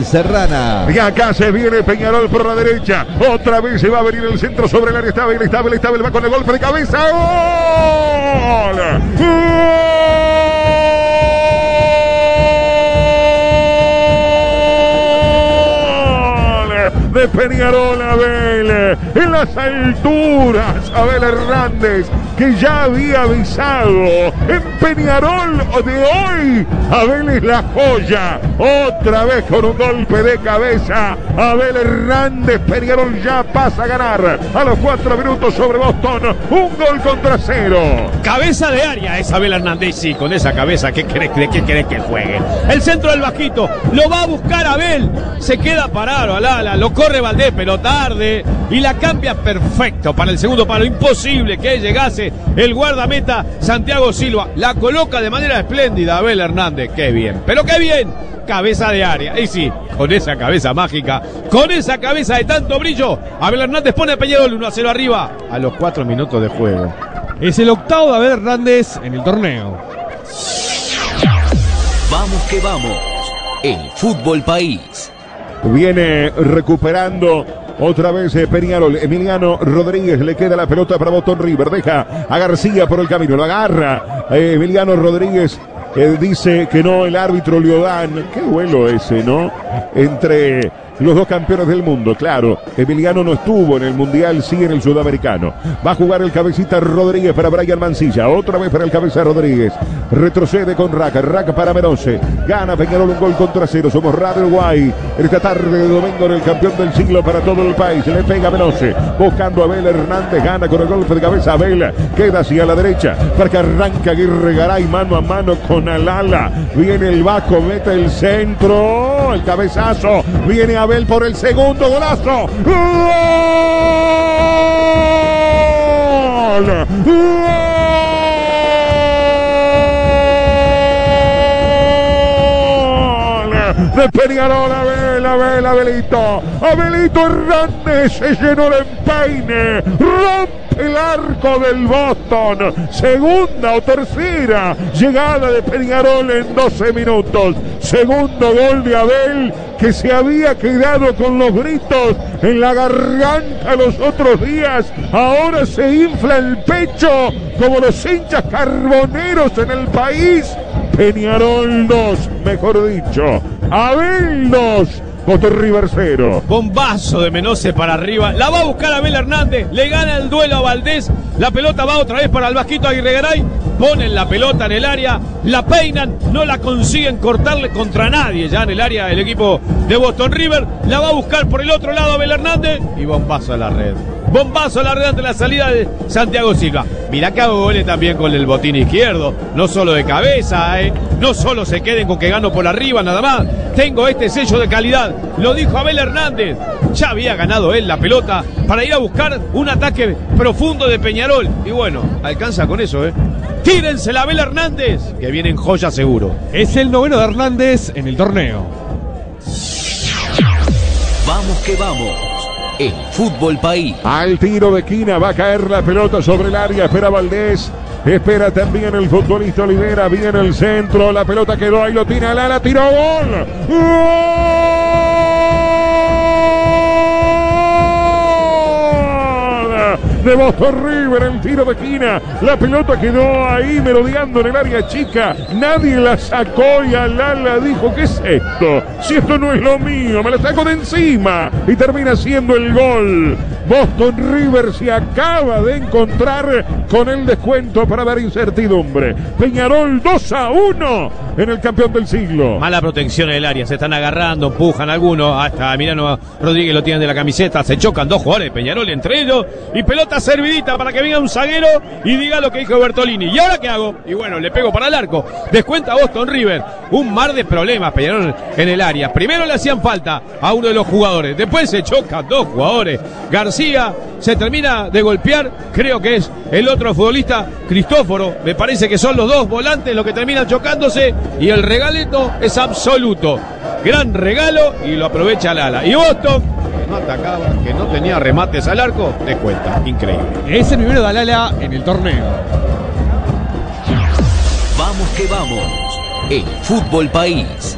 Serrana. Y acá se viene Peñarol por la derecha. Otra vez se va a venir el centro sobre el área. Estable, estable, estable. Va con el golpe de cabeza. ¡Gol! ¡Gol! De Peñarol Abel. En alturas, Abel Hernández que ya había avisado en Peñarol de hoy. Abel es la joya. Otra vez con un golpe de cabeza. Abel Hernández. Peñarol ya pasa a ganar a los cuatro minutos sobre Boston. Un gol contra cero. Cabeza de área es Abel Hernández. Sí, con esa cabeza, ¿qué crees, ¿de qué querés que juegue? El centro del bajito. Lo va a buscar Abel. Se queda parado al ala. Lo corre Valdés, pero tarde. Y la cambia perfecto para el segundo palo. Imposible que llegase el guardameta Santiago Silva. La coloca de manera espléndida Abel Hernández. Qué bien, pero qué bien. Cabeza de área. Y sí, con esa cabeza mágica, con esa cabeza de tanto brillo, Abel Hernández pone a Peñarol 1 a 0 arriba a los 4 minutos de juego. Es el octavo de Abel Hernández en el torneo. Vamos que vamos. El fútbol país. Viene recuperando otra vez eh, Peñarol. Emiliano Rodríguez le queda la pelota para Boston River. Deja a García por el camino. Lo agarra. Eh, Emiliano Rodríguez eh, dice que no el árbitro Liodán. Qué duelo ese, ¿no? Entre los dos campeones del mundo, claro. Emiliano no estuvo en el Mundial, sí en el Sudamericano. Va a jugar el cabecita Rodríguez para Brian Mancilla. Otra vez para el cabeza Rodríguez. Retrocede con Raca. Raca para Menose. Gana Peñarol un gol contra cero. Somos Radio. En esta tarde de domingo en el campeón del siglo para todo el país. Le pega Menose. Buscando a Abel Hernández. Gana con el golpe de cabeza. Abel queda hacia la derecha. Para que arranca Aguirre Garay mano a mano con Alala. Viene el Vasco. Mete el centro. El cabezazo. Viene Abel por el segundo golazo. ¡Gol! ¡Gol! De Peñarol, Abel, Abel, Abelito. Abelito Hernández se llenó de empeine. Rompe el arco del Boston. Segunda o tercera llegada de Peñarol en 12 minutos. Segundo gol de Abel que se había quedado con los gritos en la garganta los otros días. Ahora se infla el pecho como los hinchas carboneros en el país. Peñarol 2, mejor dicho. Abel 2. Boston River 0. Bombazo de Menose para arriba. La va a buscar Abel Hernández. Le gana el duelo a Valdés. La pelota va otra vez para el Vasquito Aguirre Garay. Ponen la pelota en el área. La peinan. No la consiguen cortarle contra nadie ya en el área el equipo de Boston River. La va a buscar por el otro lado Abel Hernández. Y bombazo a la red. Bombazo a la red ante la salida de Santiago Silva. Mirá que hago goles también con el botín izquierdo. No solo de cabeza, ¿eh? No solo se queden con que gano por arriba nada más. Tengo este sello de calidad. Lo dijo Abel Hernández. Ya había ganado él la pelota para ir a buscar un ataque profundo de Peñarol. Y bueno, alcanza con eso, ¿eh? Tírense la Abel Hernández, que viene en joya seguro. Es el noveno de Hernández en el torneo. Vamos que vamos. El fútbol país. Al tiro de esquina va a caer la pelota sobre el área. Espera Valdés. Espera también el futbolista Olivera. Viene el centro. La pelota quedó ahí. Lo tiene al ala. Tiró gol. ¡Gol! De Boston River, el tiro de esquina. La pelota quedó ahí merodeando en el área chica. Nadie la sacó y Alala dijo: ¿Qué es esto? Si esto no es lo mío, me la saco de encima. Y termina siendo el gol. Boston River se acaba de encontrar con el descuento para dar incertidumbre. Peñarol 2 a 1 en el campeón del siglo. Mala protección en el área, se están agarrando, empujan algunos, hasta Mirano Rodríguez lo tienen de la camiseta, se chocan dos jugadores Peñarol entre ellos, y pelota servidita para que venga un zaguero y diga lo que dijo Bertolini. ¿Y ahora qué hago? Y bueno, le pego para el arco. Descuenta Boston River. Un mar de problemas Peñarol en el área. Primero le hacían falta a uno de los jugadores, después se chocan dos jugadores. García se termina de golpear, creo que es el otro futbolista, Cristóforo, me parece que son los dos volantes los que terminan chocándose y el regaleto es absoluto. Gran regalo y lo aprovecha Lala. Y Boston, que no atacaba, que no tenía remates al arco, te cuenta, increíble. Es el primero de Alala en el torneo. Vamos que vamos. El fútbol país.